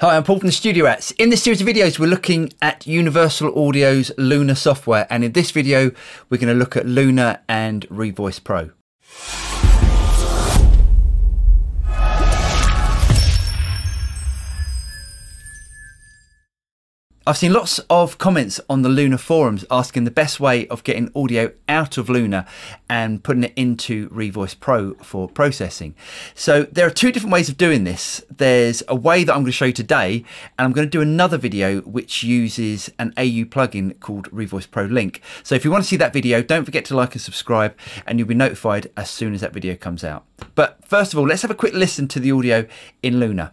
Hi, I'm Paul from the Studio Rats. In this series of videos, we're looking at Universal Audio's Luna software, and in this video, we're going to look at Luna and Revoice Pro. I've seen lots of comments on the Luna forums asking the best way of getting audio out of Luna and putting it into Revoice Pro for processing. So there are two different ways of doing this. There's a way that I'm going to show you today, and I'm going to do another video which uses an AU plugin called Revoice Pro Link. So if you want to see that video, don't forget to like and subscribe, and you'll be notified as soon as that video comes out. But first of all, let's have a quick listen to the audio in Luna.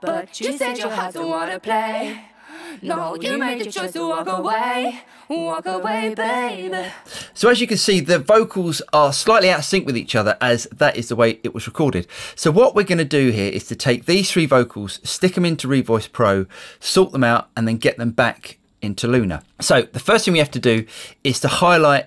But you said you had to wanna play. No, you made the choice to walk away. Walk away, baby. So as you can see, the vocals are slightly out of sync with each other as that is the way it was recorded. So what we're going to do here is to take these three vocals, stick them into Revoice Pro, sort them out, and then get them back into Luna. So the first thing we have to do is to highlight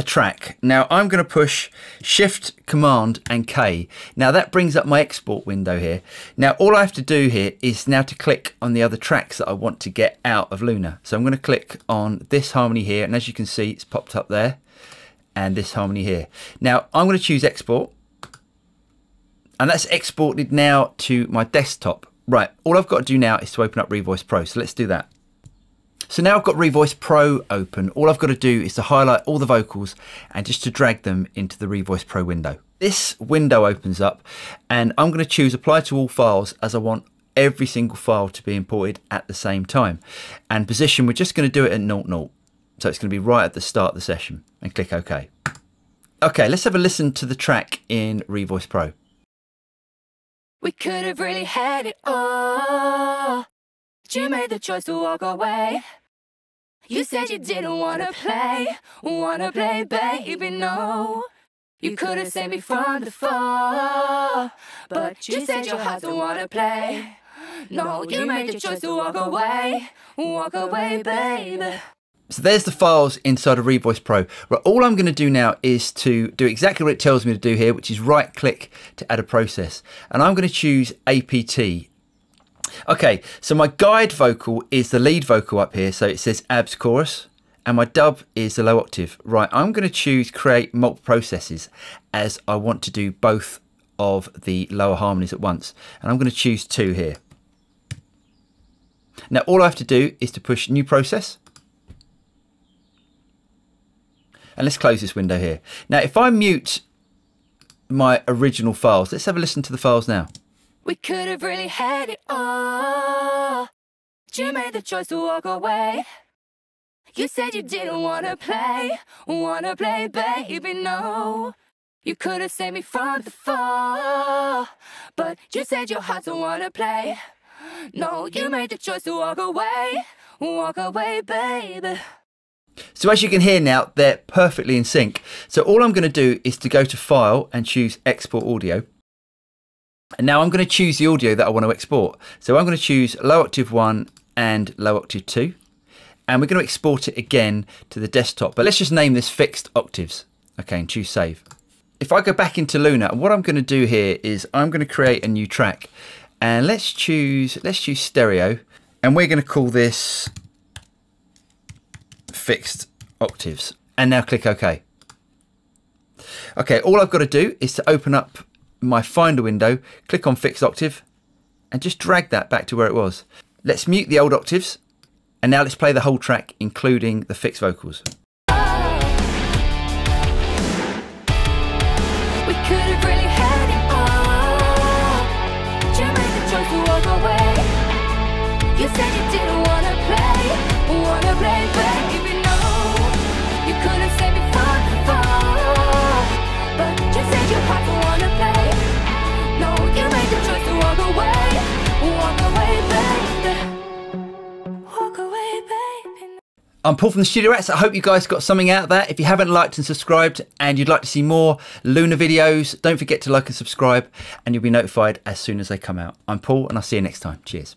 a track. Now I'm going to push Shift, Command and K. Now that brings up my export window here. Now all I have to do here is now to click on the other tracks that I want to get out of Luna. So I'm going to click on this harmony here and as you can see it's popped up there and this harmony here. Now I'm going to choose export and that's exported now to my desktop. Right, all I've got to do now is to open up Revoice Pro. So let's do that. So now I've got Revoice Pro open. All I've got to do is to highlight all the vocals and just to drag them into the Revoice Pro window. This window opens up and I'm going to choose apply to all files as I want every single file to be imported at the same time. And position, we're just going to do it at 0, 0. So it's going to be right at the start of the session and click OK. Okay, let's have a listen to the track in Revoice Pro. We could have really had it all. You made the choice to walk away. You said you didn't wanna play, wanna play, baby, no. You could have saved me from the fall, but you said your heart don't wanna play. No, you made the choice to walk away, walk away, baby. So there's the files inside of Revoice Pro. Right, all I'm going to do now is to do exactly what it tells me to do here, which is right click to add a process. And I'm going to choose APT Okay, so my guide vocal is the lead vocal up here. So it says abs chorus and my dub is the low octave. Right, I'm going to choose create multiple processes as I want to do both of the lower harmonies at once. And I'm going to choose two here. Now all I have to do is to push new process. And let's close this window here. Now if I mute my original files, let's have a listen to the files now. We could have really had it all. You made the choice to walk away. You said you didn't wanna play, wanna play, baby, no. You could have saved me from the fall, but you said your heart don't wanna play. No, you made the choice to walk away, walk away, baby. So as you can hear now, they're perfectly in sync. So all I'm going to do is to go to File and choose Export Audio. And now I'm going to choose the audio that I want to export. So I'm going to choose low octave 1 and low octave 2. And we're going to export it again to the desktop. But let's just name this fixed octaves. Okay, and choose save. If I go back into Luna, what I'm going to do here is I'm going to create a new track. And let's choose, let's choose stereo. And we're going to call this fixed octaves. And now click OK. Okay, all I've got to do is to open up my Finder window, click on Fixed Octave, and just drag that back to where it was. Let's mute the old octaves, and now let's play the whole track, including the fixed vocals. You I'm Paul from the Studio Rats. I hope you guys got something out of that. If you haven't liked and subscribed and you'd like to see more Luna videos, don't forget to like and subscribe and you'll be notified as soon as they come out. I'm Paul and I'll see you next time. Cheers.